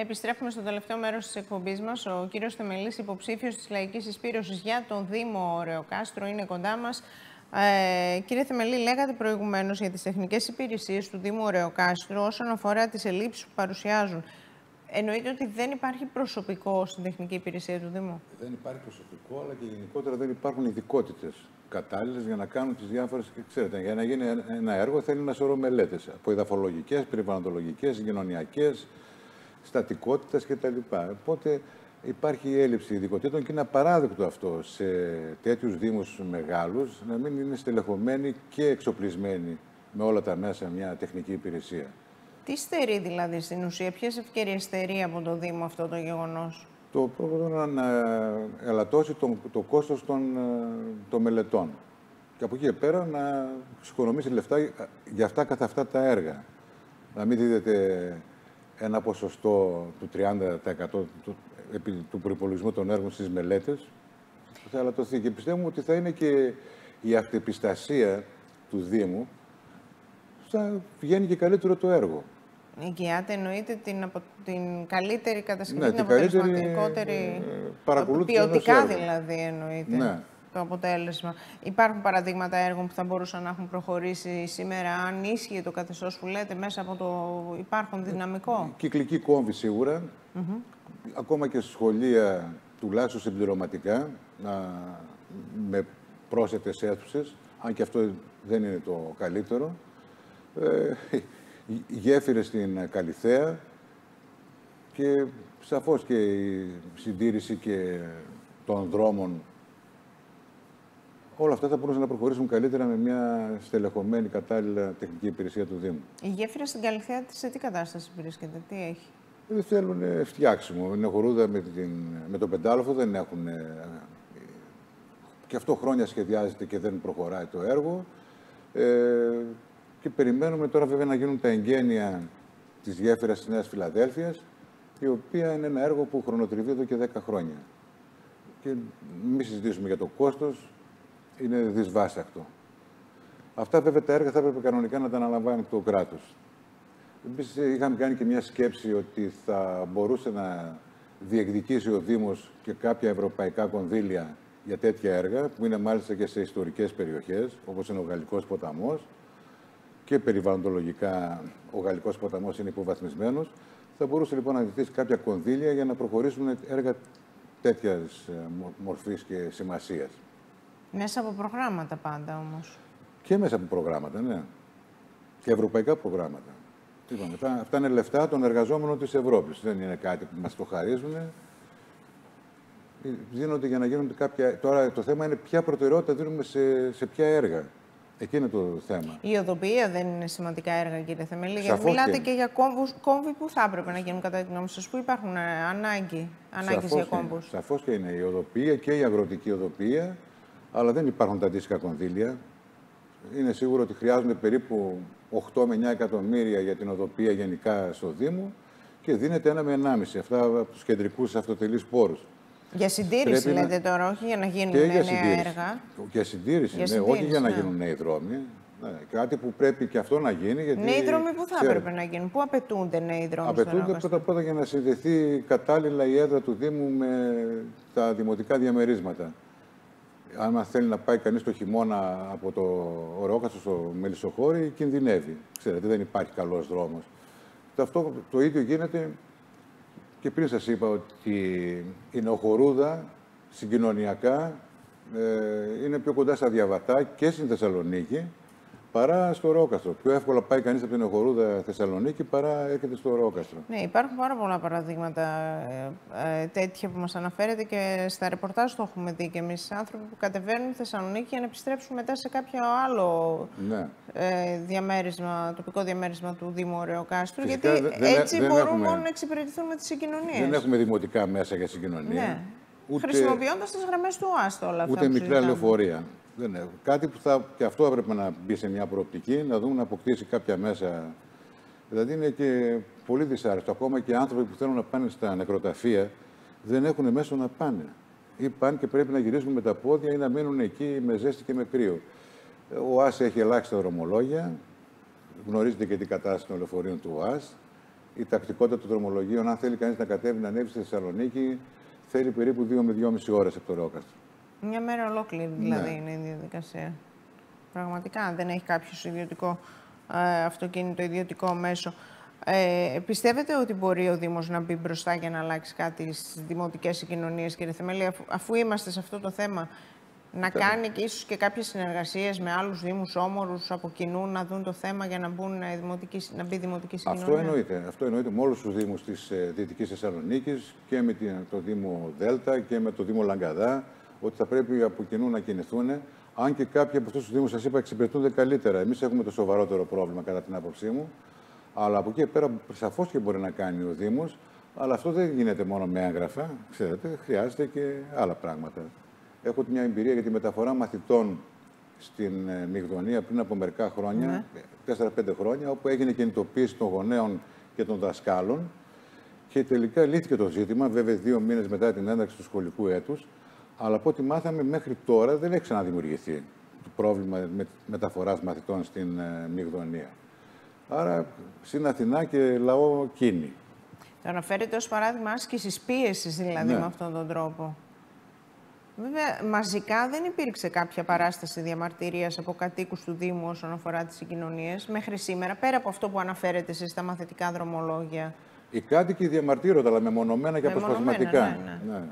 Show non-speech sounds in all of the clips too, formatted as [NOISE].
Επιστρέφουμε στο τελευταίο μέρος της εκπομπής μας. Ο κύριος Θεμελής, υποψήφιος της Λαϊκής Εισπύρωσης για τον Δήμο Ρεοκάστρο, είναι κοντά μας. Ε, κύριε Θεμελή, λέγατε προηγουμένως για τις τεχνικές υπηρεσίες του Δήμου Ρεοκάστρου όσον αφορά τις ελλείψεις που παρουσιάζουν. Εννοείται ότι δεν υπάρχει προσωπικό στην τεχνική υπηρεσία του Δήμου; Δεν υπάρχει προσωπικό, αλλά και γενικότερα δεν υπάρχουν ειδικότητες κατάλληλες για να κάνουν τις διάφορε. Ξέρετε, για να γίνει ένα έργο θέλει ένα σωρό μελέτες. Από εδαφολογικέ, περιβαλλοντολογικές, κοινωνιακέ, στατικότητας κτλ. Οπότε υπάρχει έλλειψη ειδικοτήτων και είναι απαράδεκτο αυτό σε τέτοιους Δήμους μεγάλους να μην είναι στελεχωμένοι και εξοπλισμένοι με όλα τα μέσα μια τεχνική υπηρεσία. Τι στερεί δηλαδή στην ουσία, ποιες ευκαιρίες στερεί από το Δήμο αυτό το γεγονός; Το πρώτο είναι να ελαττώσει το, το κόστος των, των μελετών. Και από εκεί και πέρα να εξοικονομήσει λεφτά για αυτά καθ' αυτά τα έργα. Να μην δίδεται ένα ποσοστό του 30% του, του προπολογισμού των έργων στις μελέτες. Θα ελαττωθεί. Και πιστεύουμε ότι θα είναι και η αυτεπιστασία του Δήμου θα βγαίνει και καλύτερο το έργο. Εγγυάται εννοείται την, απο... την καλύτερη κατασκευή, ναι, την αποτελεσματικότερη. Ε, ποιοτικά δηλαδή εννοείται. Ναι. Το αποτέλεσμα. Υπάρχουν παραδείγματα έργων που θα μπορούσαν να έχουν προχωρήσει σήμερα, αν ίσχυε το καθεστώς που λέτε, μέσα από το υπάρχον δυναμικό; Κυκλική κόμβη σίγουρα. Ακόμα και σχολεία, τουλάχιστον συμπληρωματικά, με πρόσθετες αίθουσες, αν και αυτό δεν είναι το καλύτερο. Ε, γέφυρες στην Καλυθέα και σαφώς και η συντήρηση και των δρόμων. Όλα αυτά θα μπορούσαν να προχωρήσουν καλύτερα με μια στελεχωμένη κατάλληλα τεχνική υπηρεσία του Δήμου. Η γέφυρα στην Καλυθέα σε τι κατάσταση βρίσκεται, τι έχει; Δεν θέλουν φτιάξιμο. Είναι χορούδα με, την, με το πεντάλοφο, δεν έχουν... Και αυτό χρόνια σχεδιάζεται και δεν προχωράει το έργο. Ε, και περιμένουμε τώρα βέβαια να γίνουν τα εγγένεια της γέφυρας της Νέας Φιλαδέλφιας, η οποία είναι ένα έργο που χρονοτριβεί εδώ και 10 χρόνια. Και μην συζητήσουμε για το κόστος, είναι δυσβάσταχτο. Αυτά βέβαια τα έργα θα έπρεπε κανονικά να τα αναλαμβάνει το κράτος. Εμεί είχαμε κάνει και μια σκέψη ότι θα μπορούσε να διεκδικήσει ο Δήμος και κάποια ευρωπαϊκά κονδύλια για τέτοια έργα, που είναι μάλιστα και σε ιστορικές περιοχές, όπως είναι ο Γαλλικός Ποταμός, και περιβαλλοντολογικά ο Γαλλικός ποταμός είναι υποβαθμισμένος, θα μπορούσε λοιπόν να ζητήσει κάποια κονδύλια για να προχωρήσουν έργα τέτοιας ε, μορφής και σημασίας. Μέσα από προγράμματα πάντα όμως. Και μέσα από προγράμματα, ναι. Και ευρωπαϊκά προγράμματα. Είπαμε, αυτά, αυτά είναι λεφτά των εργαζόμενων της Ευρώπης. Δεν είναι κάτι που μας το χαρίζουν. Ε, δίνονται για να γίνονται κάποια... Τώρα το θέμα είναι ποια προτεραιότητα δίνουμε σε, σε ποια έργα. Εκεί είναι το θέμα. Η οδοποιία δεν είναι σημαντικά έργα, κύριε Θεμελή. Γιατί μιλάτε και, και για κόμβους, κόμβοι που θα έπρεπε να γίνουν κατά τη γνώμη σας, που υπάρχουν ε, ανάγκη, ανάγκες για κόμβους. Σαφώς και είναι η οδοποιία και η αγροτική οδοποιία, αλλά δεν υπάρχουν τα αντίστοιχα κονδύλια. Είναι σίγουρο ότι χρειάζονται περίπου 8 με 9 εκατομμύρια για την οδοποιία γενικά στο Δήμο και δίνεται ένα με 1,5 αυτά από τους κεντρικούς αυτοτελείς πόρους. Για συντήρηση λέτε τώρα, όχι για να γίνουν νέα έργα. Για συντήρηση, για ναι, όχι για να ναι. γίνουν νέοι δρόμοι. Ναι, κάτι που πρέπει και αυτό να γίνει. Γιατί, νέοι δρόμοι που θα έπρεπε να γίνουν, πού απαιτούνται νέοι δρόμοι. Απαιτούνται πρώτα πρώτα για να συνδεθεί κατάλληλα η έδρα του Δήμου με τα δημοτικά διαμερίσματα. Αν θέλει να πάει κανείς το χειμώνα από το Ορόκαστο στο Μελισσοχώρι, κινδυνεύει. Ξέρετε, δεν υπάρχει καλός δρόμος. Αυτό το ίδιο γίνεται και πριν σας είπα ότι η Νοχορούδα συγκοινωνιακά ε, είναι πιο κοντά στα Διαβατά και στην Θεσσαλονίκη παρά στο Ρόκαστρο. Πιο εύκολα πάει κανείς από την Εχορούδα Θεσσαλονίκη παρά έρχεται στο Ρόκαστρο. Ναι, υπάρχουν πάρα πολλά παραδείγματα ε, ε, τέτοια που μας αναφέρετε και στα ρεπορτάζ το έχουμε δει και εμείς. Άνθρωποι που κατεβαίνουν στη Θεσσαλονίκη για να επιστρέψουν μετά σε κάποιο άλλο ναι. ε, διαμέρισμα, τοπικό διαμέρισμα του Δήμου Ρεοκάστρου. γιατί έτσι μπορούμε έχουμε... μόνο να εξυπηρετηθούν με τις συγκοινωνίες. Δεν έχουμε δημοτικά μέσα για συγκοινωνία. Ναι. Ούτε... Χρησιμοποιώντας τις γραμμές του ΟΑΣΤ όλα αυτά. Ούτε μικρά λεωφορεία. Δεν έχω. Κάτι που θα, και αυτό έπρεπε να μπει σε μια προοπτική, να δούμε να αποκτήσει κάποια μέσα. Δηλαδή είναι και πολύ δυσάρεστο. Ακόμα και οι άνθρωποι που θέλουν να πάνε στα νεκροταφεία δεν έχουν μέσο να πάνε. Ή πάνε και πρέπει να γυρίσουν με τα πόδια ή να μείνουν εκεί με ζέστη και με κρύο. Ο ΑΣ έχει ελάχιστα δρομολόγια. Γνωρίζετε και την κατάσταση των λεωφορείων του ΟΑΣ. η τακτικότητα των δρομολογίων. Αν θέλει κανείς να κατέβει να ανέβει στη Θεσσαλονίκη, θέλει περίπου 2 με 2,5 ώρες από το Ρόκαστρο. Μια μέρα ολόκληρη δηλαδή ναι. είναι η διαδικασία. Πραγματικά, αν δεν έχει κάποιο ιδιωτικό ε, αυτοκίνητο, ιδιωτικό μέσο. Ε, πιστεύετε ότι μπορεί ο Δήμος να μπει μπροστά για να αλλάξει κάτι στις δημοτικές συγκοινωνίες, κύριε Θεμέλη, αφού, αφού είμαστε σε αυτό το θέμα, να κάνει και ίσως και κάποιες συνεργασίες με άλλους Δήμους όμορους από κοινού να δουν το θέμα για να, μπουν δημοτική, να μπει δημοτική συγκοινωνία; Αυτό εννοείται. Αυτό εννοείται με όλους τους Δήμους της ε, Δυτικής Θεσσαλονίκης και με το Δήμο Δέλτα και με το Δήμο Λαγκαδά, ότι θα πρέπει από κοινού να κινηθούν. Αν και κάποιοι από αυτούς τους Δήμους, σας είπα, εξυπηρετούνται καλύτερα. Εμείς έχουμε το σοβαρότερο πρόβλημα, κατά την άποψή μου. Αλλά από εκεί πέρα σαφώς και μπορεί να κάνει ο Δήμος. Αλλά αυτό δεν γίνεται μόνο με έγγραφα. Ξέρετε, χρειάζεται και άλλα πράγματα. Έχω μια εμπειρία για τη μεταφορά μαθητών στην ε, Μιγδονία πριν από μερικά χρόνια, ναι. 4-5 χρόνια, όπου έγινε κινητοποίηση των γονέων και των δασκάλων. Και τελικά λύθηκε το ζήτημα, βέβαια δύο μήνες μετά την ένταξη του σχολικού έτους. Αλλά από ό,τι μάθαμε μέχρι τώρα δεν έχει ξαναδημιουργηθεί το πρόβλημα μεταφοράς μαθητών στην ε, Μιγδονία. Άρα στην Αθηνά και λαό κίνη. Το αναφέρεται ως παράδειγμα άσκησης πίεσης δηλαδή ναι. με αυτόν τον τρόπο. Βέβαια, μαζικά δεν υπήρξε κάποια παράσταση διαμαρτυρίας από κατοίκους του Δήμου όσον αφορά τις συγκοινωνίες μέχρι σήμερα, πέρα από αυτό που αναφέρετε εσείς στα μαθητικά δρομολόγια; Οι κάτοικοι διαμαρτύρονται, αλλά μεμονωμένα και αποσπασματικά. Ναι, ναι. ναι.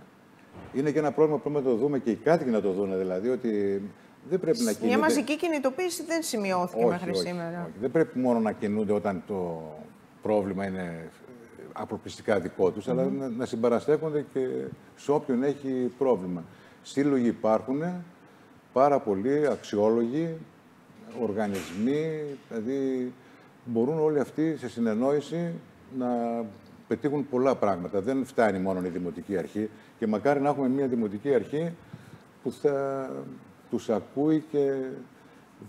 Είναι και ένα πρόβλημα που πρέπει να το δούμε και οι κάτοικοι να το δουν. Δηλαδή ότι δεν πρέπει να κινούνται. Μια μαζική κινητοποίηση δεν σημειώθηκε όχι, μέχρι όχι, σήμερα. Όχι. Δεν πρέπει μόνο να κινούνται όταν το πρόβλημα είναι απροπιστικά δικό τους, αλλά να, να συμπαραστέκονται και σε όποιον έχει πρόβλημα. Σύλλογοι υπάρχουν, πάρα πολλοί αξιόλογοι, οργανισμοί, δηλαδή μπορούν όλοι αυτοί σε συνεννόηση να πετύχουν πολλά πράγματα. Δεν φτάνει μόνο η Δημοτική Αρχή και μακάρι να έχουμε μια Δημοτική Αρχή που θα τους ακούει και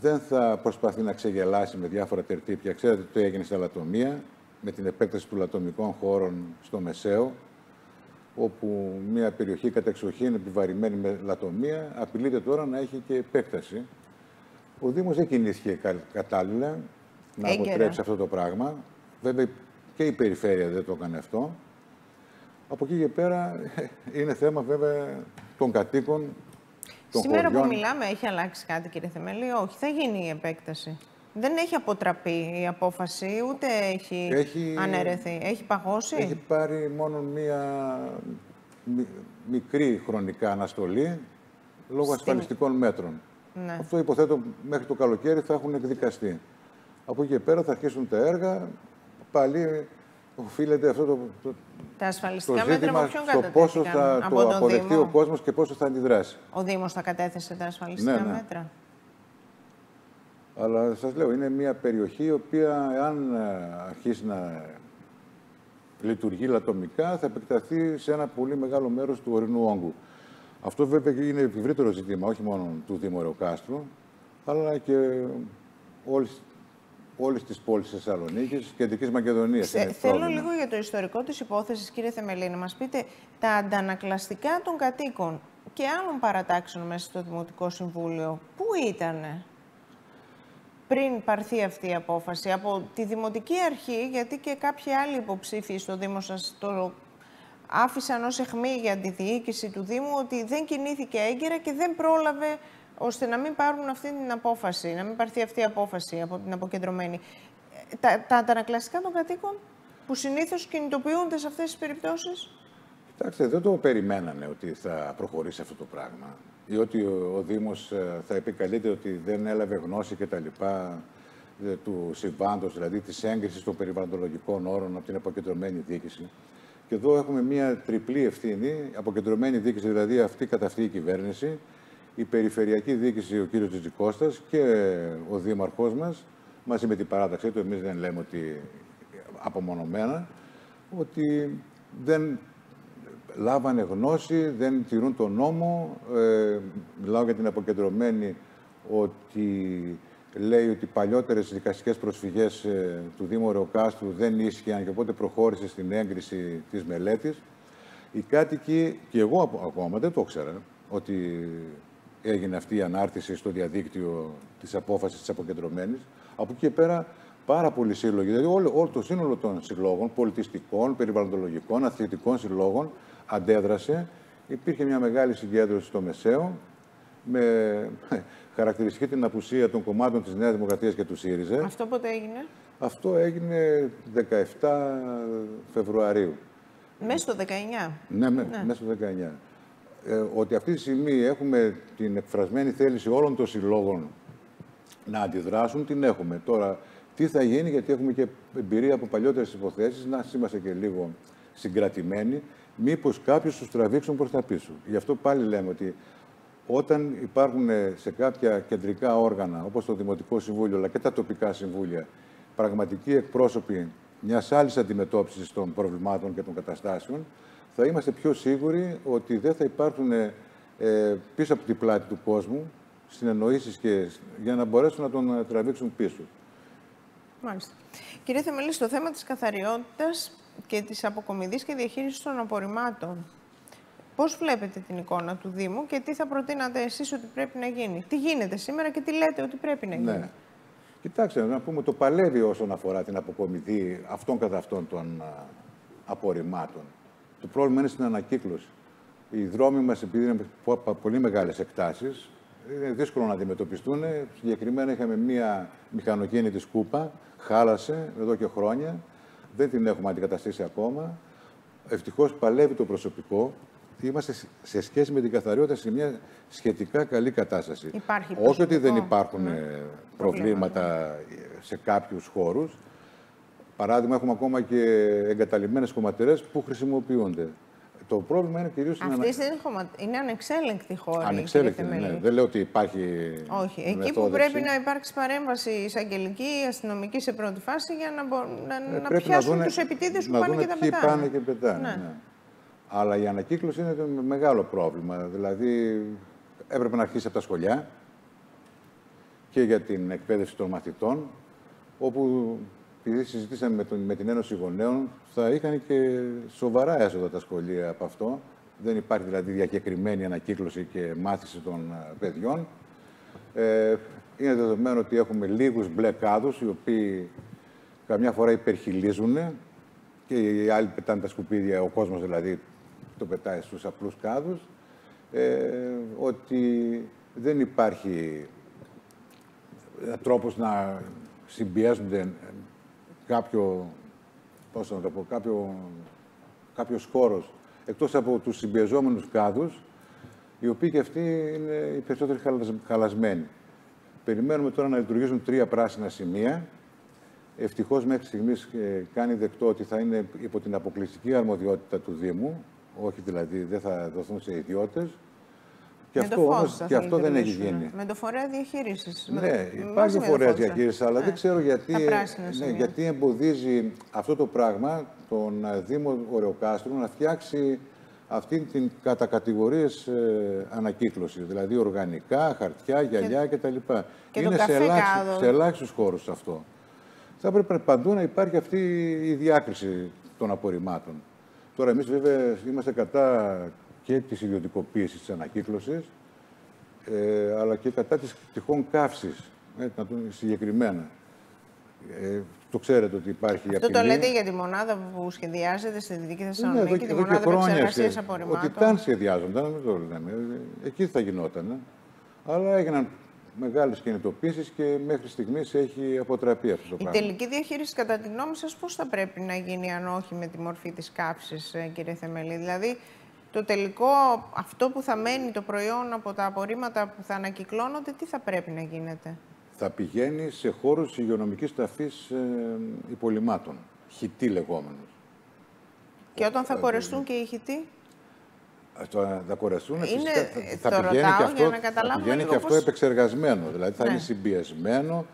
δεν θα προσπαθεί να ξεγελάσει με διάφορα τερτύπια. Ξέρετε τι έγινε στα λατομεία, με την επέκταση του λατομικών χώρων στο Μεσαίο, όπου μια περιοχή κατεξοχήν επιβαρημένη με λατομεία απειλείται τώρα να έχει και επέκταση. Ο Δήμος δεν κινήθηκε κατάλληλα να αποτρέψει αυτό το πράγμα. Βέβαια και η περιφέρεια δεν το έκανε αυτό. Από εκεί και πέρα [LAUGHS] είναι θέμα βέβαια των κατοίκων των Σήμερα που μιλάμε έχει αλλάξει κάτι κύριε Θεμέλη; Όχι, θα γίνει η επέκταση. Δεν έχει αποτραπεί η απόφαση, ούτε έχει, έχει αναιρεθεί. Έχει παγώσει; Έχει πάρει μόνο μία μικρή χρονικά αναστολή λόγω ασφαλιστικών μέτρων. Ναι. Αυτό υποθέτω μέχρι το καλοκαίρι θα έχουν εκδικαστεί. Από εκεί και πέρα θα αρχίσουν τα έργα. Πάλι οφείλεται αυτό το, το, τα ασφαλιστικά το μέτρα μέτρα στο πόσο θα το αποδεχτεί ο κόσμος και πόσο θα αντιδράσει. Ο Δήμος θα κατέθεσε τα ασφαλιστικά ναι, ναι. μέτρα; Αλλά σας λέω, είναι μια περιοχή η οποία αν ε, αρχίσει να λειτουργεί λατομικά θα επεκταθεί σε ένα πολύ μεγάλο μέρος του ορεινού όγκου. Αυτό βέβαια είναι ευρύτερο ζήτημα, όχι μόνο του Δήμου Ρεοκάστρου, αλλά και όλης όλη τη πόλη της Θεσσαλονίκης και Κεντρικής Μακεδονίας. Θέλω λίγο για το ιστορικό της υπόθεσης, κύριε Θεμελίνη, να μας πείτε τα αντανακλαστικά των κατοίκων και άλλων παρατάξεων μέσα στο Δημοτικό Συμβούλιο. Πού ήταν πριν πάρθει αυτή η απόφαση, από τη Δημοτική Αρχή, γιατί και κάποιοι άλλοι υποψήφοι στο Δήμο σας το άφησαν ως εχμή για τη διοίκηση του Δήμου ότι δεν κινήθηκε έγκαιρα και δεν πρόλαβε ώστε να μην πάρουν αυτή την απόφαση, να μην πάρθει αυτή η απόφαση από την αποκεντρωμένη. Τα, τα αντανακλαστικά των κατοίκων που συνήθως κινητοποιούνται σε αυτές τις περιπτώσεις; Κοιτάξτε, δεν το περιμένανε ότι θα προχωρήσει αυτό το πράγμα ή ότι ο, ο Δήμος ε, θα επικαλείται ότι δεν έλαβε γνώση και τα λοιπά ε, του συμβάντος, δηλαδή της έγκρισης των περιβαλλοντολογικών όρων από την αποκεντρωμένη διοίκηση. Και εδώ έχουμε μια τριπλή ευθύνη, αποκεντρωμένη διοίκηση, δηλαδή αυτή κατά αυτή η κυβέρνηση, η Περιφερειακή Διοίκηση, ο κύριος Τζιτζικώστας και ο Δήμαρχός μας, μαζί με την παράταξή του, εμείς δεν λέμε ότι απομονωμένα, ότι δεν λάβανε γνώση, δεν τηρούν τον νόμο. Ε, μιλάω για την αποκεντρωμένη ότι λέει ότι παλιότερες δικαστικές προσφυγές ε, του Δήμου Ρεοκάστρου δεν ίσχυαν και οπότε προχώρησε στην έγκριση της μελέτης. Οι κάτοικοι, και εγώ ακόμα δεν το ήξερα, ότι έγινε αυτή η ανάρτηση στο διαδίκτυο της απόφασης της αποκεντρωμένης. Από εκεί και πέρα πάρα πολλοί σύλλογοι, δηλαδή όλο, όλο το σύνολο των συλλόγων, πολιτιστικών, περιβαλλοντολογικών, αθλητικών συλλόγων, αντέδρασε. Υπήρχε μια μεγάλη συγκέντρωση στο Μεσαίο, με [LAUGHS] χαρακτηριστική την απουσία των κομμάτων της Νέας Δημοκρατίας και του ΣΥΡΙΖΑ. Αυτό πότε έγινε; Αυτό έγινε 17 Φεβρουαρίου. Μέσα στο 19. Ναι, ναι. μέσα στο 19. Ε, ότι αυτή τη στιγμή έχουμε την εκφρασμένη θέληση όλων των συλλόγων να αντιδράσουν, την έχουμε. Τώρα, τι θα γίνει, γιατί έχουμε και εμπειρία από παλιότερες υποθέσεις, να είμαστε και λίγο συγκρατημένοι, μήπως κάποιους τους τραβήξουν προς τα πίσω. Γι' αυτό πάλι λέμε ότι όταν υπάρχουν σε κάποια κεντρικά όργανα, όπως το Δημοτικό Συμβούλιο, αλλά και τα τοπικά συμβούλια, πραγματικοί εκπρόσωποι μιας άλλης αντιμετώπισης των προβλημάτων και των καταστάσεων, θα είμαστε πιο σίγουροι ότι δεν θα υπάρχουν ε, πίσω από την πλάτη του κόσμου συνεννοήσεις και για να μπορέσουν να τον τραβήξουν πίσω. Μάλιστα. Κύριε Θεμελή, στο θέμα της καθαριότητας και της αποκομιδής και διαχείρισης των απορριμμάτων, πώς βλέπετε την εικόνα του Δήμου και τι θα προτείνατε εσείς ότι πρέπει να γίνει; Τι γίνεται σήμερα και τι λέτε ότι πρέπει να γίνει; Ναι. Κοιτάξτε, να πούμε, το παλεύει όσον αφορά την αποκομιδή αυτών καθ' αυτών των απορριμμάτων. Το πρόβλημα είναι στην ανακύκλωση. Οι δρόμοι μας, επειδή είναι πολύ μεγάλες εκτάσεις, είναι δύσκολο να αντιμετωπιστούν. Συγκεκριμένα είχαμε μία μηχανοκίνητη σκούπα, χάλασε εδώ και χρόνια. Δεν την έχουμε αντικαταστήσει ακόμα. Ευτυχώς παλεύει το προσωπικό. Είμαστε σε σχέση με την καθαριότητα σε μια σχετικά καλή κατάσταση. Υπάρχει Όχι ότι δεν υπάρχουν ναι. Ε, προβλήματα σε κάποιους χώρους. Παράδειγμα, έχουμε ακόμα και εγκαταλειμμένες κομματερές που χρησιμοποιούνται. Το πρόβλημα είναι κυρίως στην Αυτή είναι, είναι ανεξέλεγκτη χώρα. Ανεξέλεγκτη, ναι. Δεν λέω ότι υπάρχει. Όχι. Εκεί που πρέπει να υπάρξει παρέμβαση εισαγγελική, αστυνομική σε πρώτη φάση για να, μπο... να, ε, να πιάσουν τους επιτίδες που πάνε και τα πετάνε. πάνε και πετάνε. Ναι. Ναι. Αλλά η ανακύκλωση είναι το μεγάλο πρόβλημα. Δηλαδή, έπρεπε να αρχίσει από τα σχολιά και για την εκπαίδευση των μαθητών, όπου επειδή συζητήσαμε με, τον, με την Ένωση Γονέων, θα είχαν και σοβαρά έσοδα τα σχολεία από αυτό. Δεν υπάρχει δηλαδή διακεκριμένη ανακύκλωση και μάθηση των ε, παιδιών. Ε, είναι δεδομένο ότι έχουμε λίγους μπλε κάδους, οι οποίοι καμιά φορά υπερχιλίζουν και οι άλλοι πετάνε τα σκουπίδια, ο κόσμος δηλαδή το πετάει στους απλούς κάδους. Ε, ότι δεν υπάρχει τρόπος να συμπιέζονται κάποιο, πώς να το πω, κάποιο, κάποιος χώρος, εκτός από τους συμπιεζόμενους κάδους, οι οποίοι και αυτοί είναι οι περισσότεροι χαλασμένοι. Περιμένουμε τώρα να λειτουργήσουν τρία πράσινα σημεία. Ευτυχώς μέχρι στιγμής ε, κάνει δεκτό ότι θα είναι υπό την αποκλειστική αρμοδιότητα του Δήμου, όχι δηλαδή δεν θα δοθούν σε ιδιώτες. Και αυτό, όμως, και αυτό δεν έχει γίνει. Με το φορέα διαχείρισης. Ναι, υπάρχει φορέας διαχείρισης, αλλά δεν ναι. ξέρω γιατί, ναι, γιατί εμποδίζει αυτό το πράγμα τον Δήμο Ορεοκάστρου να φτιάξει αυτή την κατά κατηγορίες ε, ανακύκλωση, δηλαδή οργανικά, χαρτιά, γυαλιά κτλ. Και Είναι σε, ελάχιστου, σε ελάχιστους χώρους αυτό. Θα πρέπει παντού να υπάρχει αυτή η διάκριση των απορριμμάτων. Τώρα, εμείς βέβαια είμαστε κατά και της ιδιωτικοποίησης της ανακύκλωσης, ε, αλλά και κατά της τυχόν καύσης, ε, να το συγκεκριμένα. Ε, το ξέρετε ότι υπάρχει Αυτό το λέτε για τη μονάδα που σχεδιάζεται στη Δυτική ναι, Θεσσαλονίκη, ναι, τη μονάδα επεξεργασίας απορριμμάτων. Ότι καν σχεδιάζονταν, δεν το λέμε. Εκεί θα γινόταν. Αλλά έγιναν μεγάλες κινητοποίησεις και μέχρι στιγμής έχει αποτραπεί αυτό το πράγμα. Η τελική διαχείριση, κατά τη γνώμη σας, πώς θα πρέπει να γίνει, αν όχι με τη μορφή της κάψη, ε, κύριε Θεμελή. Δηλαδή, το τελικό, αυτό που θα μένει το προϊόν από τα απορρίμματα που θα ανακυκλώνονται, τι θα πρέπει να γίνεται; Θα πηγαίνει σε χώρους υγειονομικής ταφής ε, υπολοιμάτων, χιτή λεγόμενος. Και όταν θα κορεστούν και οι χιτοί; θα κορεστούν, φυσικά θα, θα πηγαίνει, και αυτό, θα πηγαίνει και αυτό επεξεργασμένο. Δηλαδή θα ναι. είναι συμπιεσμένο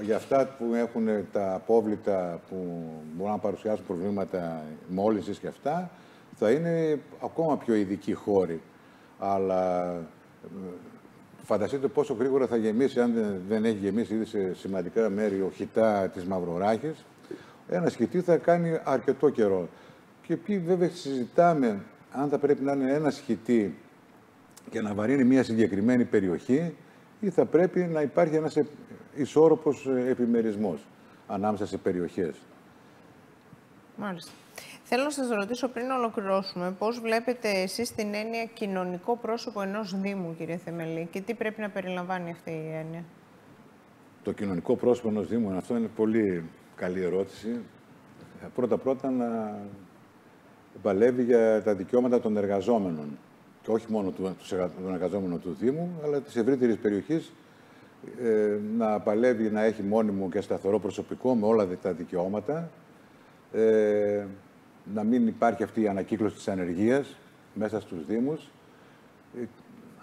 για αυτά που έχουν τα απόβλητα που μπορούν να παρουσιάσουν προβλήματα μόλυνσης και αυτά, θα είναι ακόμα πιο ειδικοί χώροι. Αλλά φανταστείτε πόσο γρήγορα θα γεμίσει, αν δεν έχει γεμίσει ήδη σε σημαντικά μέρη ο χιτά της Μαυροράχης. Ένα χιτή θα κάνει αρκετό καιρό. Και puis βέβαια συζητάμε αν θα πρέπει να είναι ένα χιτή και να βαρύνει μια συγκεκριμένη περιοχή ή θα πρέπει να υπάρχει ένας ισόρροπος επιμερισμός. ανάμεσα σε περιοχές. Μάλιστα. Θέλω να σας ρωτήσω πριν ολοκληρώσουμε πώς βλέπετε εσείς την έννοια κοινωνικό πρόσωπο ενός Δήμου, κύριε Θεμελή, και τι πρέπει να περιλαμβάνει αυτή η έννοια; Το κοινωνικό πρόσωπο ενός Δήμου, αυτό είναι πολύ καλή ερώτηση. Πρώτα-πρώτα να παλεύει για τα δικαιώματα των εργαζόμενων και όχι μόνο του, των εργαζόμενων του Δήμου, αλλά της ευρύτερης περιοχής ε, να παλεύει να έχει μόνιμο και σταθερό προσωπικό με όλα τα δικαιώματα, ε, να μην υπάρχει αυτή η ανακύκλωση της ανεργίας μέσα στους Δήμους. Ε,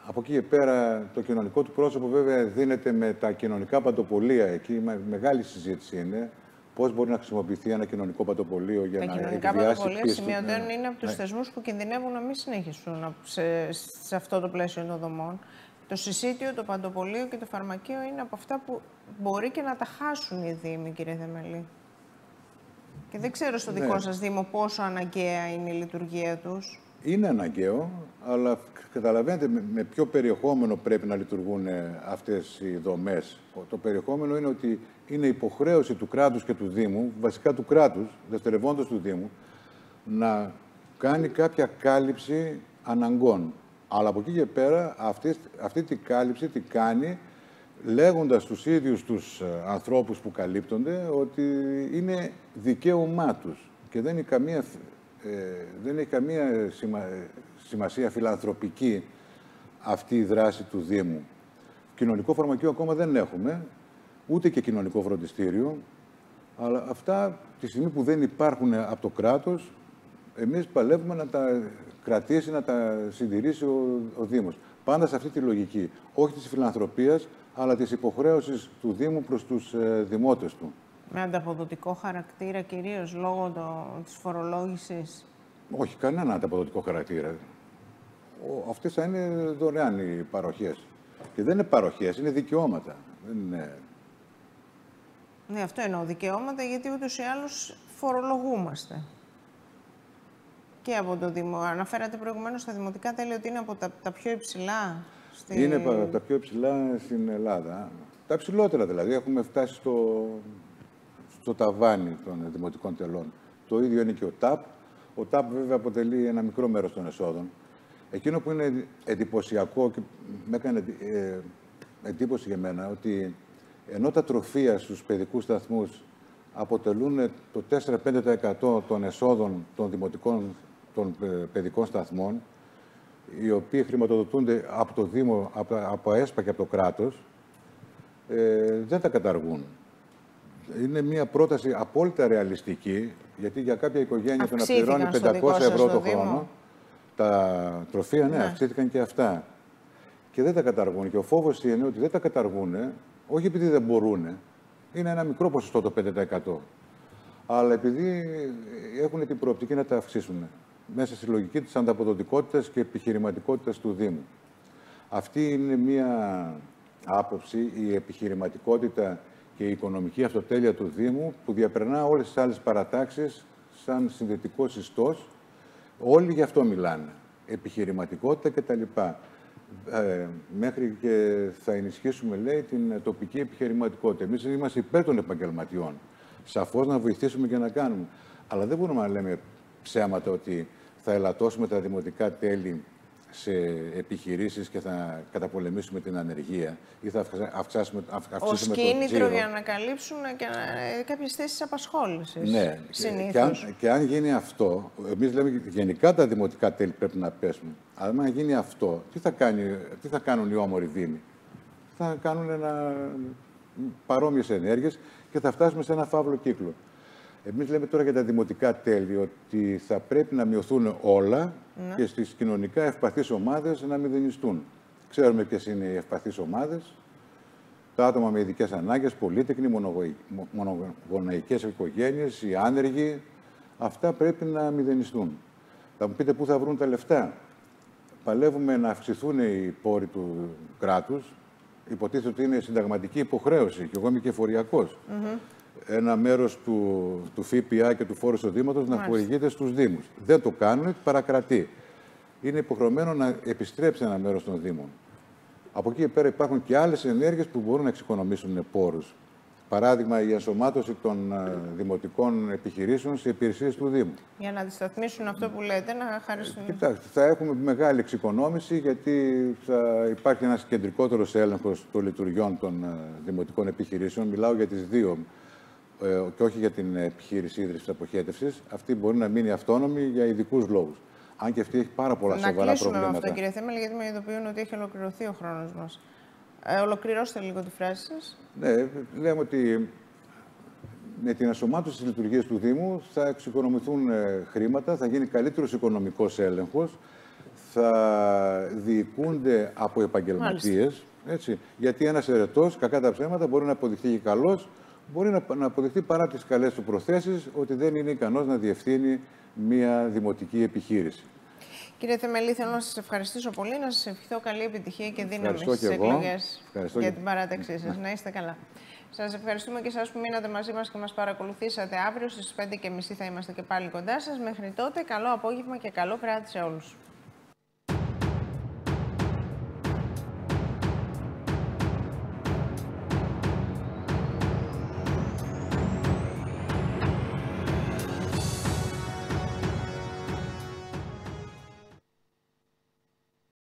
από εκεί και πέρα το κοινωνικό του πρόσωπο βέβαια δίνεται με τα κοινωνικά παντοπολία. Εκεί μεγάλη συζήτηση είναι πώς μπορεί να χρησιμοποιηθεί ένα κοινωνικό παντοπολείο για τα να εκδιάσει. Τα κοινωνικά παντοπολία σημειωτέων ναι. είναι από τους ναι. θεσμούς που κινδυνεύουν να μην συνεχίσουν σε, σε αυτό το πλαίσιο των δομών. Το συσίτιο, το παντοπολείο και το φαρμακείο είναι από αυτά που μπορεί και να τα χάσουν οι Δήμοι, κύριε Δεμελή. Και δεν ξέρω στο δικό ναι. σας Δήμο πόσο αναγκαία είναι η λειτουργία τους. Είναι αναγκαίο, αλλά καταλαβαίνετε με ποιο περιεχόμενο πρέπει να λειτουργούν ε, αυτές οι δομές. Το περιεχόμενο είναι ότι είναι υποχρέωση του κράτους και του Δήμου, βασικά του κράτους, δευτερευόντως του Δήμου, να κάνει κάποια κάλυψη αναγκών. Αλλά από εκεί και πέρα αυτή, αυτή τη κάλυψη τη κάνει λέγοντας τους ίδιους τους ε, ανθρώπους που καλύπτονται ότι είναι δικαίωμά τους και δεν, είναι καμία, ε, δεν έχει καμία σημασία φιλανθρωπική αυτή η δράση του Δήμου. Κοινωνικό φαρμακείο ακόμα δεν έχουμε, ούτε και κοινωνικό φροντιστήριο, αλλά αυτά τη στιγμή που δεν υπάρχουν από το κράτος, εμείς παλεύουμε να τα κρατήσει, να τα συντηρήσει ο, ο Δήμος. Πάντα σε αυτή τη λογική, όχι της φιλανθρωπίας, αλλά της υποχρέωσης του Δήμου προς τους ε, δημότες του. Με ανταποδοτικό χαρακτήρα κυρίως λόγω το, της φορολόγησης; Όχι, κανένα ανταποδοτικό χαρακτήρα. Ο, αυτές θα είναι δωρεάν οι παροχές. Και δεν είναι παροχές, είναι δικαιώματα. Δεν είναι... Ναι, αυτό εννοώ δικαιώματα, γιατί ούτως ή άλλως φορολογούμαστε. Και από το Δήμο. Αναφέρατε προηγουμένως στα δημοτικά τέλη ότι είναι από τα, τα πιο υψηλά Στη... Είναι τα πιο υψηλά στην Ελλάδα. Τα υψηλότερα δηλαδή. Έχουμε φτάσει στο, στο ταβάνι των δημοτικών τελών. Το ίδιο είναι και ο ΤΑΠ. Ο ΤΑΠ βέβαια αποτελεί ένα μικρό μέρος των εσόδων. Εκείνο που είναι εντυπωσιακό και με έκανε ε, εντύπωση για μένα ότι ενώ τα τροφία στους παιδικούς σταθμούς αποτελούν το 4-5% των εσόδων των δημοτικών των ε, παιδικών σταθμών, οι οποίοι χρηματοδοτούνται από το Δήμο, από, από ΕΣΠΑ και από το κράτος, ε, δεν τα καταργούν. Είναι μια πρόταση απόλυτα ρεαλιστική, γιατί για κάποια οικογένεια το να πληρώνει 500 ευρώ το χρόνο, τα τροφία, ναι, ναι, αυξήθηκαν και αυτά. Και δεν τα καταργούν. Και ο φόβος είναι ότι δεν τα καταργούν, όχι επειδή δεν μπορούν, είναι ένα μικρό ποσοστό το 5%. Αλλά επειδή έχουν την προοπτική να τα αυξήσουν μέσα στη λογική της ανταποδοτικότητας και επιχειρηματικότητας του Δήμου. Αυτή είναι μία άποψη, η επιχειρηματικότητα και η οικονομική αυτοτέλεια του Δήμου που διαπερνά όλες τις άλλες παρατάξεις σαν συνδετικός ιστός. Όλοι γι' αυτό μιλάνε. Επιχειρηματικότητα κτλ. Ε, μέχρι και θα ενισχύσουμε, λέει, την τοπική επιχειρηματικότητα. Εμείς είμαστε υπέρ των επαγγελματιών. Σαφώς να βοηθήσουμε και να κάνουμε. Αλλά δεν μπορούμε να λέμε ψέματα ότι θα ελαττώσουμε τα δημοτικά τέλη σε επιχειρήσεις και θα καταπολεμήσουμε την ανεργία ή θα αυξάσουμε, αυξήσουμε Ως κίνητρο για να καλύψουν και να, κάποιες θέσεις απασχόλησης. Ναι, και αν, και αν γίνει αυτό, εμείς λέμε γενικά τα δημοτικά τέλη πρέπει να πέσουν. Αλλά αν γίνει αυτό, τι θα, κάνει, τι θα κάνουν οι όμοροι δήμοι; Θα κάνουν ένα, παρόμοιες ενέργειες και θα φτάσουμε σε ένα φαύλο κύκλο. Εμείς λέμε τώρα για τα δημοτικά τέλη ότι θα πρέπει να μειωθούν όλα ναι. και στις κοινωνικά ευπαθείς ομάδες να μηδενιστούν. Ξέρουμε ποιες είναι οι ευπαθείς ομάδες. Τα άτομα με ειδικές ανάγκες, πολίτεκνοι, μονογονεϊκές οικογένειες, οι άνεργοι. Αυτά πρέπει να μηδενιστούν. Θα μου πείτε πού θα βρουν τα λεφτά. Παλεύουμε να αυξηθούν οι πόροι του κράτους. Υποτίθεται ότι είναι συνταγματική υποχρέωση και εγώ είμαι και φοριακός ένα μέρος του, του ΦΠΑ και του φόρου εισοδήματος να χορηγείται στους Δήμους. Δεν το κάνουν, παρακρατεί. Είναι υποχρεωμένο να επιστρέψει ένα μέρος των Δήμων. Από εκεί και πέρα υπάρχουν και άλλες ενέργειες που μπορούν να εξοικονομήσουν πόρους. Παράδειγμα, η ενσωμάτωση των ε, δημοτικών επιχειρήσεων σε υπηρεσίες του Δήμου. Για να αντισταθμίσουν αυτό που λέτε, να χαρίσουν. Κοιτάξτε, θα έχουμε μεγάλη εξοικονόμηση γιατί θα υπάρχει ένας κεντρικότερος έλεγχος των λειτουργιών των ε, δημοτικών επιχειρήσεων. Μιλάω για τις δύο ε, και όχι για την επιχείρηση ίδρυση αποχέτευσης. Αυτή μπορεί να μείνει αυτόνομη για ειδικούς λόγους. Αν και αυτή έχει πάρα πολλά να σοβαρά προβλήματα. Να με αυτό, κύριε Θέμελ, γιατί με ειδοποιούν ότι έχει ολοκληρωθεί ο χρόνος μας. Ε, ολοκληρώστε λίγο τη φράση σας. Ναι, λέμε ότι με την ασωμάτωση της λειτουργίας του Δήμου θα εξοικονομηθούν ε, χρήματα, θα γίνει καλύτερος οικονομικός έλεγχος, θα διοικούνται από επαγγελματίες, έτσι, γιατί ένας ερετός, κακά τα ψέματα, μπορεί να αποδειχθεί και καλός, μπορεί να, να αποδειχθεί παρά τις καλές του προθέσεις ότι δεν είναι ικανός να διευθύνει μια δημοτική επιχείρηση. Κύριε Θεμελή, θέλω να σας ευχαριστήσω πολύ, να σας ευχηθώ καλή επιτυχία και δύναμη στις εκλογές για την παράταξή σας. Να είστε καλά. Σας ευχαριστούμε και εσάς που μείνατε μαζί μας και μας παρακολουθήσατε. Αύριο στις 5.30 θα είμαστε και πάλι κοντά σας. Μέχρι τότε, καλό απόγευμα και καλό βράδυ σε όλους.